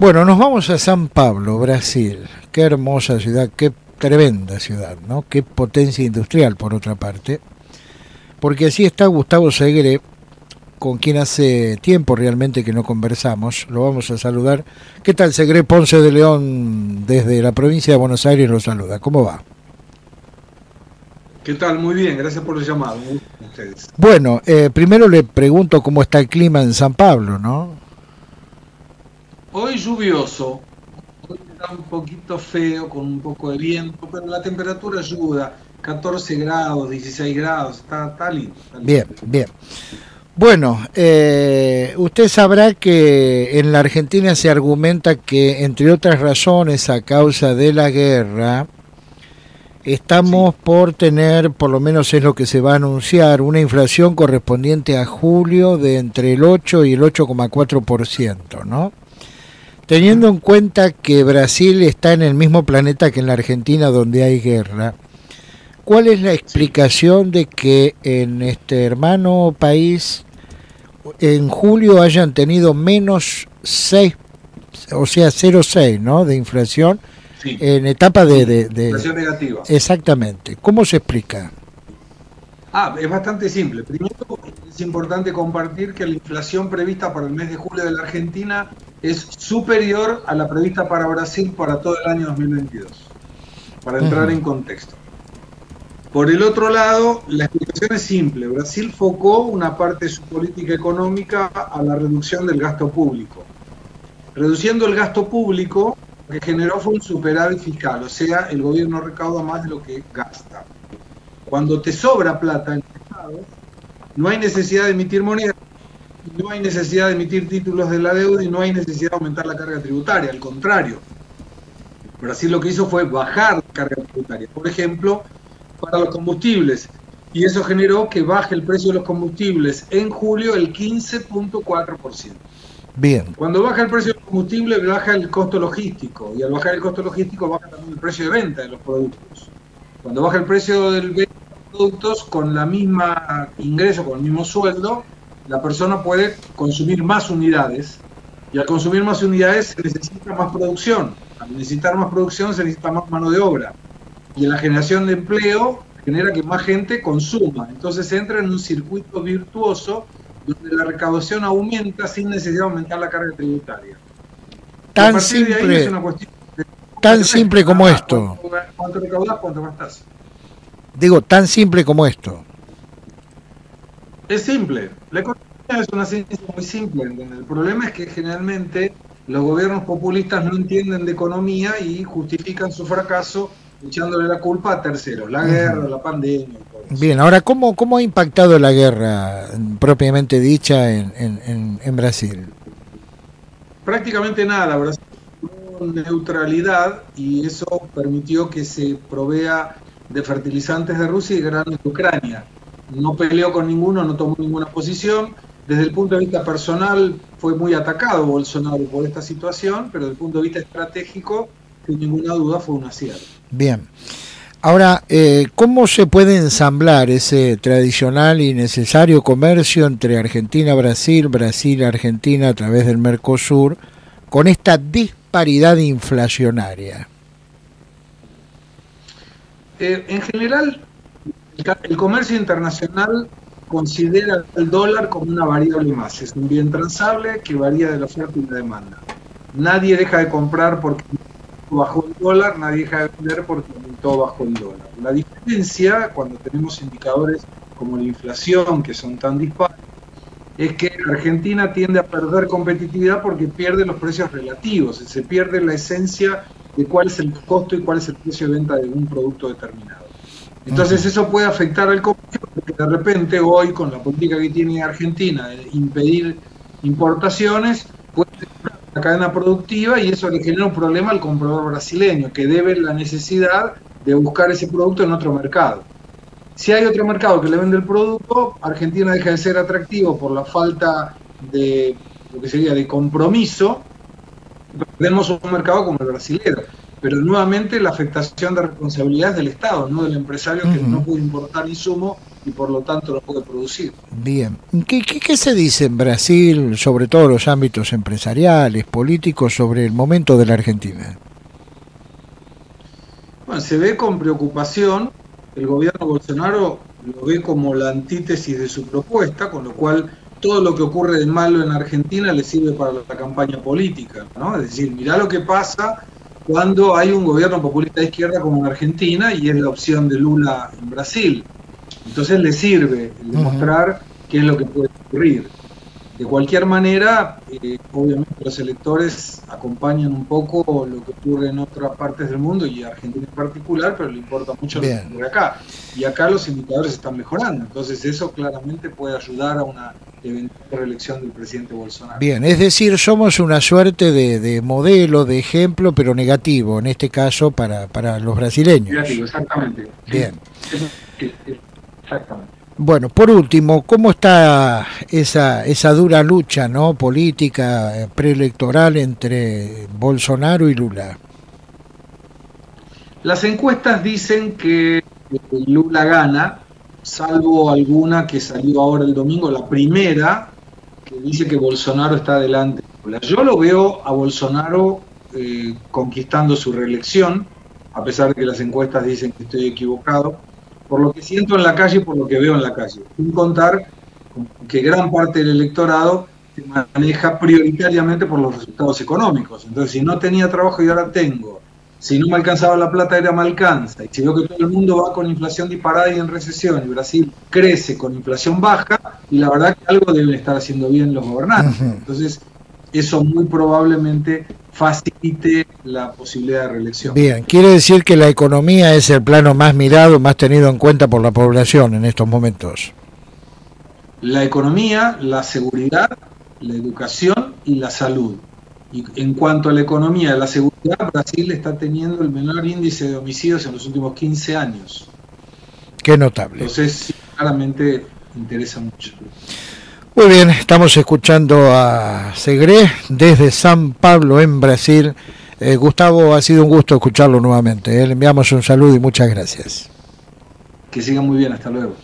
Bueno, nos vamos a San Pablo, Brasil. Qué hermosa ciudad, qué tremenda ciudad, ¿no? Qué potencia industrial, por otra parte. Porque así está Gustavo Segre, con quien hace tiempo realmente que no conversamos. Lo vamos a saludar. ¿Qué tal, Segre Ponce de León, desde la provincia de Buenos Aires, lo saluda? ¿Cómo va? ¿Qué tal? Muy bien, gracias por el llamado. Bueno, eh, primero le pregunto cómo está el clima en San Pablo, ¿no? Hoy lluvioso, hoy está un poquito feo, con un poco de viento, pero la temperatura ayuda, 14 grados, 16 grados, está, está lindo. Bien, bien. Bueno, eh, usted sabrá que en la Argentina se argumenta que, entre otras razones, a causa de la guerra, estamos por tener, por lo menos es lo que se va a anunciar, una inflación correspondiente a julio de entre el 8 y el 8,4%, ¿no? Teniendo en cuenta que Brasil está en el mismo planeta que en la Argentina donde hay guerra, ¿cuál es la explicación de que en este hermano país en julio hayan tenido menos 6, o sea, 0,6 ¿no? de inflación en etapa de, de, Inflación negativa. Exactamente. ¿Cómo se explica? Ah, es bastante simple. Primero, es importante compartir que la inflación prevista para el mes de julio de la Argentina es superior a la prevista para Brasil para todo el año 2022, para entrar en contexto. Por el otro lado, la explicación es simple. Brasil focó una parte de su política económica a la reducción del gasto público. Reduciendo el gasto público, lo que generó fue un superávit fiscal, o sea, el gobierno recauda más de lo que gasta. Cuando te sobra plata en el Estado, no hay necesidad de emitir moneda no hay necesidad de emitir títulos de la deuda y no hay necesidad de aumentar la carga tributaria, al contrario. Brasil lo que hizo fue bajar la carga tributaria, por ejemplo, para los combustibles, y eso generó que baje el precio de los combustibles en julio el 15.4%. Bien. Cuando baja el precio del combustible, baja el costo logístico, y al bajar el costo logístico, baja también el precio de venta de los productos. Cuando baja el precio del venta de los productos, con la misma ingreso, con el mismo sueldo, la persona puede consumir más unidades y al consumir más unidades se necesita más producción. Al necesitar más producción se necesita más mano de obra. Y la generación de empleo genera que más gente consuma. Entonces se entra en un circuito virtuoso donde la recaudación aumenta sin necesidad de aumentar la carga tributaria. Tan simple, tan simple como esto. ¿Cuánto recaudas? ¿Cuánto gastas? Digo, tan simple como esto. Es simple. La economía es una ciencia muy simple. El problema es que generalmente los gobiernos populistas no entienden de economía y justifican su fracaso echándole la culpa a terceros, la guerra, la pandemia. Bien, ahora, ¿cómo, ¿cómo ha impactado la guerra propiamente dicha en, en, Brasil? Prácticamente nada. Brasil neutralidad y eso permitió que se provea de fertilizantes de Rusia y grano de Ucrania no peleó con ninguno, no tomó ninguna posición. Desde el punto de vista personal fue muy atacado Bolsonaro por esta situación, pero desde el punto de vista estratégico, sin ninguna duda, fue un acierto. Bien. Ahora, eh, ¿cómo se puede ensamblar ese tradicional y necesario comercio entre Argentina, Brasil, Brasil, Argentina a través del Mercosur con esta disparidad inflacionaria? Eh, en general, el comercio internacional considera el dólar como una variable más. Es un bien transable que varía de la oferta y la demanda. Nadie deja de comprar porque bajó el dólar, nadie deja de vender porque aumentó bajo el dólar. La diferencia, cuando tenemos indicadores como la inflación, que son tan dispares, es que Argentina tiende a perder competitividad porque pierde los precios relativos, se pierde la esencia de cuál es el costo y cuál es el precio de venta de un producto determinado. Entonces eso puede afectar al comercio porque de repente hoy con la política que tiene Argentina de impedir importaciones, puede la cadena productiva y eso le genera un problema al comprador brasileño que debe la necesidad de buscar ese producto en otro mercado. Si hay otro mercado que le vende el producto, Argentina deja de ser atractivo por la falta de lo que sería de compromiso, perdemos un mercado como el brasileño pero nuevamente la afectación de responsabilidades del Estado, no del empresario que no puede importar insumo y por lo tanto lo puede producir. Bien. ¿Qué, qué, se dice en Brasil, sobre todo los ámbitos empresariales, políticos, sobre el momento de la Argentina? Bueno, se ve con preocupación. El gobierno Bolsonaro lo ve como la antítesis de su propuesta, con lo cual todo lo que ocurre de malo en Argentina le sirve para la campaña política, ¿no? Es decir, mirá lo que pasa cuando hay un gobierno populista de izquierda como en Argentina y es la opción de Lula en Brasil. Entonces le sirve demostrar qué es lo que puede ocurrir. De cualquier manera, eh, obviamente los electores acompañan un poco lo que ocurre en otras partes del mundo y Argentina en particular, pero le importa mucho lo que ocurre acá. Y acá los indicadores están mejorando, entonces eso claramente puede ayudar a una eventual reelección del presidente Bolsonaro. Bien, es decir, somos una suerte de, modelo, de ejemplo, pero negativo, en este caso para, para los brasileños. Negativo, exactamente. Bien. Exactamente. Bueno, por último, ¿cómo está esa, esa dura lucha no política eh, preelectoral entre Bolsonaro y Lula? Las encuestas dicen que Lula gana, salvo alguna que salió ahora el domingo, la primera, que dice que Bolsonaro está adelante. Yo lo veo a Bolsonaro eh, conquistando su reelección, a pesar de que las encuestas dicen que estoy equivocado por lo que siento en la calle y por lo que veo en la calle. Sin contar que gran parte del electorado se maneja prioritariamente por los resultados económicos. Entonces, si no tenía trabajo y ahora tengo, si no me alcanzaba la plata, era me alcanza, y si veo que todo el mundo va con inflación disparada y en recesión, y Brasil crece con inflación baja, y la verdad que algo deben estar haciendo bien los gobernantes. Entonces, eso muy probablemente facilite la posibilidad de reelección. Bien, quiere decir que la economía es el plano más mirado, más tenido en cuenta por la población en estos momentos. La economía, la seguridad, la educación y la salud. Y en cuanto a la economía la seguridad, Brasil está teniendo el menor índice de homicidios en los últimos 15 años. Qué notable. Entonces, claramente interesa mucho. Muy bien, estamos escuchando a Segre desde San Pablo en Brasil. Eh, Gustavo, ha sido un gusto escucharlo nuevamente. Eh. Le enviamos un saludo y muchas gracias. Que siga muy bien, hasta luego.